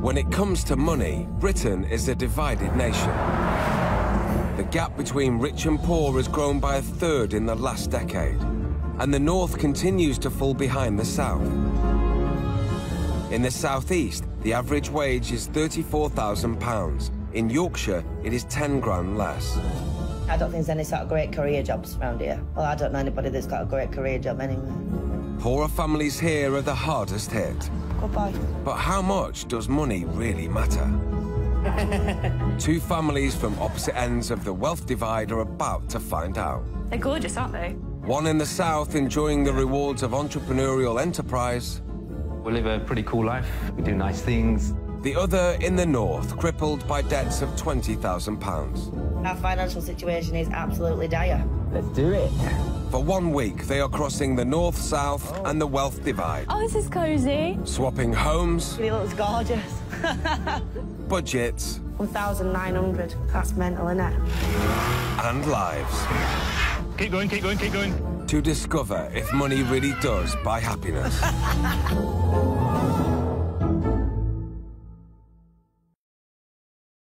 When it comes to money, Britain is a divided nation. The gap between rich and poor has grown by a third in the last decade, and the north continues to fall behind the south. In the southeast, the average wage is £34,000. In Yorkshire, it is 10 grand less. I don't think there's any sort of great career jobs around here. Well, I don't know anybody that's got a great career job anyway. Poorer families here are the hardest hit. Goodbye. But how much does money really matter? Two families from opposite ends of the wealth divide are about to find out. They're gorgeous, aren't they? One in the south enjoying the rewards of entrepreneurial enterprise. We live a pretty cool life. We do nice things. The other in the north, crippled by debts of £20,000. Our financial situation is absolutely dire. Let's do it. For one week, they are crossing the north-south and the wealth divide. Oh, this is cosy. Swapping homes, He looks gorgeous. budgets, 1,900. That's mental, isn't it? and lives. Keep going, keep going, keep going. To discover if money really does buy happiness.